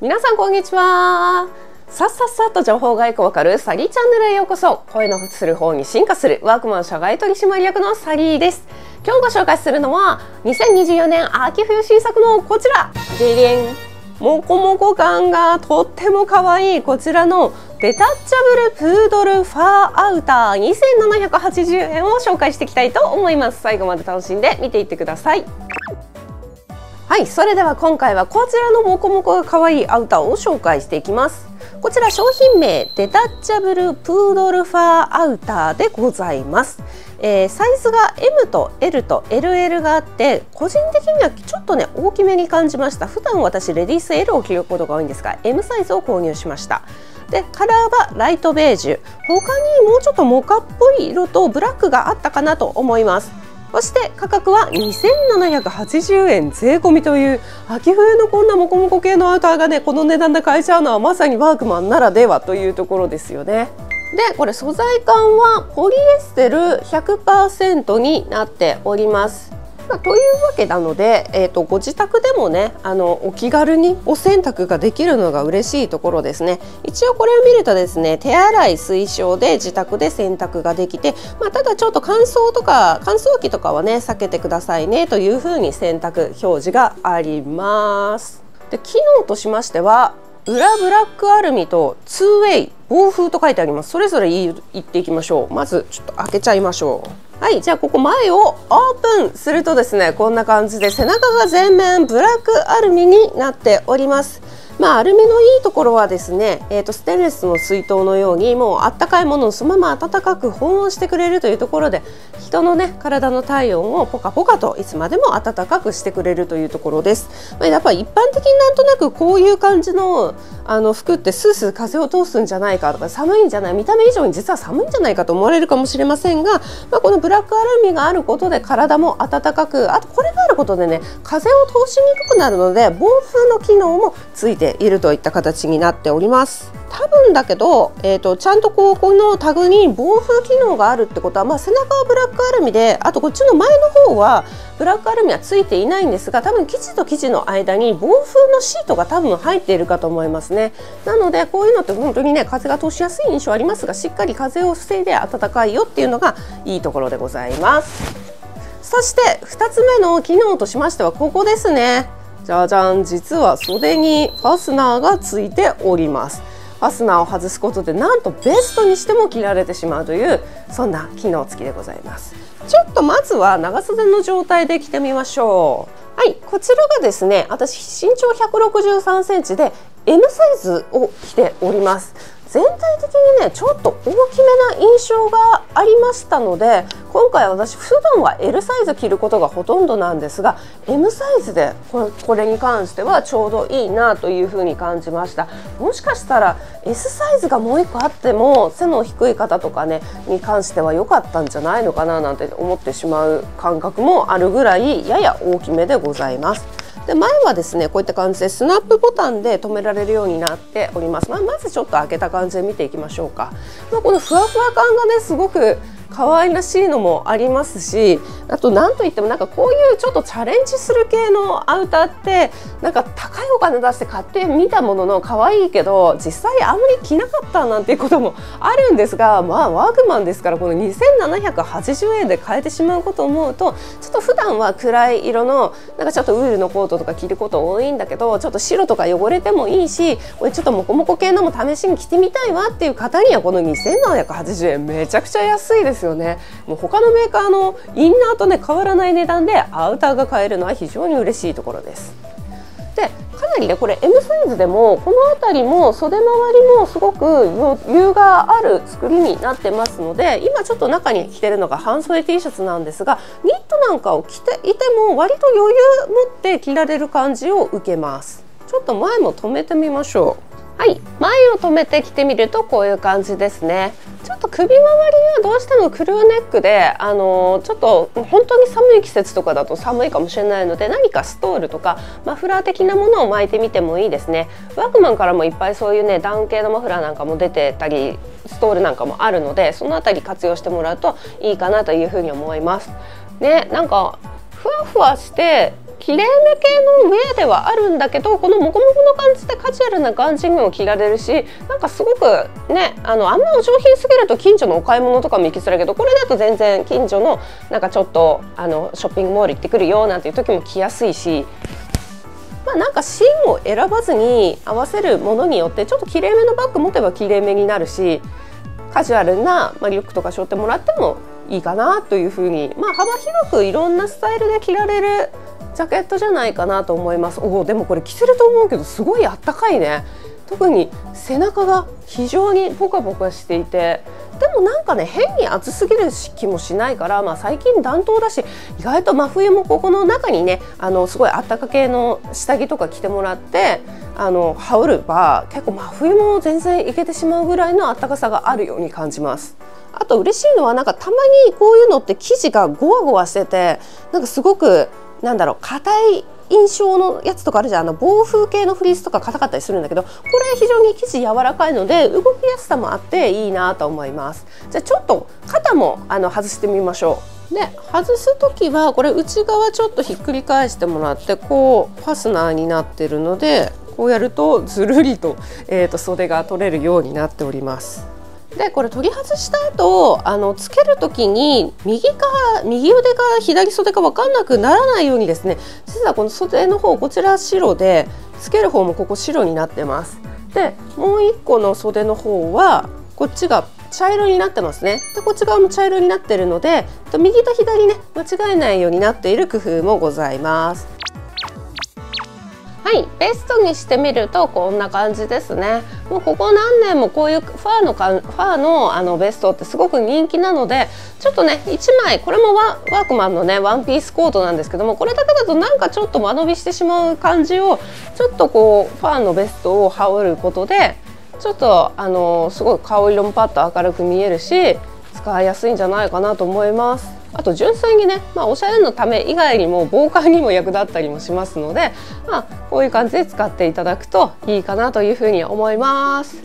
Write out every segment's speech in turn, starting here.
皆さんこんにちは。さっさっさっと情報がよくわかるサリーチャンネルへようこそ。声のする方に進化するワークマン社外取締役のサリーです。今日ご紹介するのは2024年秋冬新作のこちら。デリン。モコモコ感がとっても可愛い。こちらのデタッチャブルプードルファーアウター。2780円を紹介していきたいと思います。最後まで楽しんで見ていってください。はいそれでは今回はこちらのモコモコが可愛いアウターを紹介していきます。こちら商品名デタッチャブルプードルファーアウターでございます、えー、サイズが M と L と LL があって個人的にはちょっとね大きめに感じました。普段私レディース L を着ることが多いんですが M サイズを購入しました。でカラーはライトベージュ。他にもうちょっとモカっぽい色とブラックがあったかなと思います。そして価格は2780円税込みという秋冬のこんなモコモコ系のアウターがねこの値段で買えちゃうのはまさにワークマンならではというところですよね。でこれ素材感はポリエステル100%になっております。まあ、というわけなので、えーと、ご自宅でもねあのお気軽にお洗濯ができるのが嬉しいところですね。一応これを見るとですね手洗い推奨で自宅で洗濯ができて、まあ、ただちょっと乾燥とか乾燥機とかはね避けてくださいねというふうに洗濯表示があります。で機能としましては裏ブラックアルミと 2way 防風と書いてあります。それぞれ言っていきましょう。まずちょっと開けちゃいましょう。はいじゃあここ前をオープンするとですねこんな感じで背中が全面ブラックアルミになっております。まあ、アルミのいいところはですね、えーと、ステンレスの水筒のようにもうあったかいものをそのまま温かく保温してくれるというところで人のね体の体温をポカポカといつまでも温かくしてくれるというところです。まあ、やっぱり一般的になんとなくこういう感じのあの服ってスースー風を通すんじゃないかとか寒いんじゃない見た目以上に実は寒いんじゃないかと思われるかもしれませんが、まあ、このブラックアルミがあることで体も温かくあとこれがあることでね風を通しにくくなるので防風の機能もついているといった形になっております。多分だけど、えーと、ちゃんとこうこのタグに防風機能があるってことは、まあ、背中はブラックアルミであとこっちの前の方はブラックアルミはついていないんですが多分生地と生地の間に防風のシートが多分入っているかと思いますね。なのでこういうのって本当にね風が通しやすい印象ありますがしっかり風を防いで暖かいよっていうのがいいところでございます。そして2つ目の機能としましてはここですね。じゃじゃん。実は袖にファスナーがついております。ファスナーを外すことでなんとベストにしても着られてしまうというそんな機能付きでございます。ちょっとまずは長袖の状態で着てみましょう。はい。こちらがですね私身長163センチで M サイズを着ております。全体的にねちょっと大きめな印象がありましたので今回私普段は L サイズ着ることがほとんどなんですが M サイズでこれに関してはちょうどいいなというふうに感じました。もしかしたら S サイズがもう1個あっても背の低い方とかねに関しては良かったんじゃないのかななんて思ってしまう感覚もあるぐらいやや大きめでございます。で前はですねこういった感じでスナップボタンで止められるようになっております、まあ、まずちょっと開けた感じで見ていきましょうか、まあ、このふわふわ感がねすごく可愛らしいのもありますしあと何といってもなんかこういうちょっとチャレンジする系のアウターってなんか高いお金出して買ってみたものの可愛いけど実際あんまり着なかったなんていうこともあるんですがまあワークマンですからこの2780円で買えてしまうことを思うとちょっと普段は暗い色のなんかちょっとウールのコートとか着ること多いんだけどちょっと白とか汚れてもいいしこれちょっとモコモコ系のも試しに着てみたいわっていう方にはこの2780円めちゃくちゃ安いですですよね。もう他のメーカーのインナーとね変わらない値段でアウターが買えるのは非常に嬉しいところです。でかなりねこれ M サイズでもこの辺りも袖周りもすごく余裕がある作りになってますので今ちょっと中に着てるのが半袖 T シャツなんですがニットなんかを着ていても割と余裕持って着られる感じを受けます。ちょっと前も止めてみましょう。はい前を止めて着てみるとこういう感じですね。ちょっと首周りはどうしてもクルーネックであのちょっと本当に寒い季節とかだと寒いかもしれないので何かストールとかマフラー的なものを巻いてみてもいいですね。ワークマンからもいっぱいそういうねダウン系のマフラーなんかも出てたりストールなんかもあるのでそのあたり活用してもらうといいかなというふうに思います。ねなんかふわふわしてきれいめ系のウェアではあるんだけどこのモコモコの感じでカジュアルな感じにも着られるしなんかすごくねあのあんまお上品すぎると近所のお買い物とかも行きづらいけどこれだと全然近所のなんかちょっとあのショッピングモール行ってくるよなんていう時も着やすいしまあ、なんか芯を選ばずに合わせるものによってちょっときれいめのバッグ持てばきれいめになるしカジュアルな、ま、リュックとか背負ってもらってもいいかなというふうに、まあ、幅広くいろんなスタイルで着られるジャケットじゃないかなと思います。おおでもこれ着せると思うけどすごいあったかいね。特に背中が非常にポカポカしていて。でもなんかね変に暑すぎる気もしないから、まあ、最近暖冬だし意外と真冬もここの中にねあのすごいあったか系の下着とか着てもらってあの羽織れば結構真冬も全然いけてしまうぐらいのあったかさがあるように感じます。あと嬉しいのはなんかたまにこういうのって生地がゴワゴワしててなんかすごくなんだろう硬い印象のやつとかあるじゃん。あの暴風系のフリースとか硬かったりするんだけどこれ非常に生地柔らかいので動きやすさもあっていいなと思います。じゃあちょっと肩もあの外してみましょう。で外す時はこれ内側ちょっとひっくり返してもらってこうファスナーになってるのでこうやるとずるりと,、えーと袖が取れるようになっております。でこれ取り外した後あのつける時に右か右腕か左袖か分かんなくならないようにですね実はこの袖の方こちら白でつける方もここ白になってます。でもう一個の袖の方はこっちが茶色になってますね。でこっち側も茶色になってるので右と左ね間違えないようになっている工夫もございます。はいベストにしてみるとこんな感じですねもうここ何年もこういうファーのかファーのあのベストってすごく人気なのでちょっとね1枚これもワワークマンのねワンピースコートなんですけどもこれだけだとなんかちょっと間延びしてしまう感じをちょっとこうファーのベストを羽織ることでちょっとあのすごい顔色もパッと明るく見えるし使いやすいんじゃないかなと思います。あと純粋にね、まあ、おしゃれのため以外にも防寒にも役立ったりもしますので、まあ、こういう感じで使っていただくといいかなというふうに思います。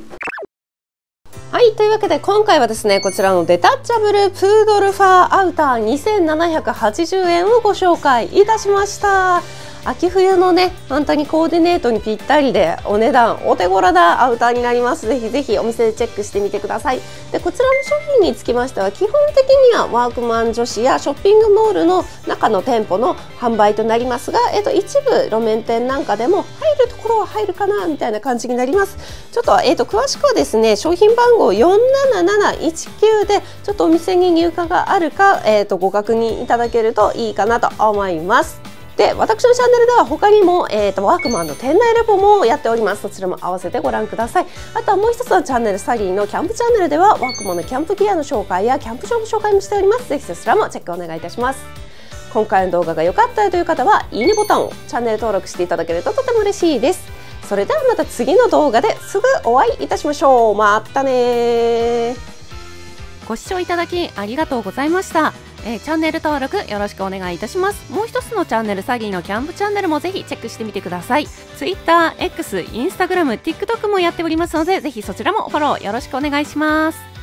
はいというわけで今回はですねこちらのデタッチャブルプードルファーアウター2780円をご紹介いたしました。秋冬のね本当にコーディネートにぴったりでお値段お手頃なアウターになります。ぜひぜひお店でチェックしてみてください。でこちらの商品につきましては基本的にはワークマン女子やショッピングモールの中の店舗の販売となりますが、えっと、一部路面店なんかでも入るところは入るかなみたいな感じになります。ちょっと,、えっと詳しくはですね商品番号47719でちょっとお店に入荷があるか、えっとご確認いただけるといいかなと思います。で私のチャンネルでは他にも、えーと、ワークマンの店内レポもやっております。そちらも合わせてご覧ください。あとはもう一つのチャンネルサリーのキャンプチャンネルではワークマンのキャンプギアの紹介やキャンプ場の紹介もしております。ぜひそちらもチェックお願いいたします。今回の動画が良かったという方はいいねボタンをチャンネル登録していただけるととても嬉しいです。それではまた次の動画ですぐお会いいたしましょう。またねご視聴いただきありがとうございました。えー、チャンネル登録よろしくお願いいたします。もう一つのチャンネルサギのキャンプチャンネルもぜひチェックしてみてください。Twitter、X、Instagram、TikTok もやっておりますのでぜひそちらもフォローよろしくお願いします。